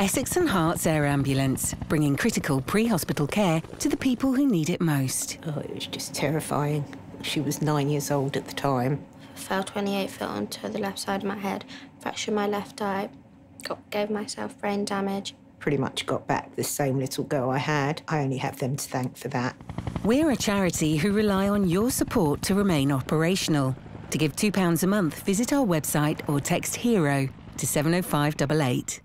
Essex and Herts Air Ambulance, bringing critical pre-hospital care to the people who need it most. Oh, it was just terrifying. She was nine years old at the time. Fell 28 feet onto the left side of my head, fractured my left eye, got, gave myself brain damage. Pretty much got back the same little girl I had. I only have them to thank for that. We're a charity who rely on your support to remain operational. To give £2 a month, visit our website or text HERO to 70588.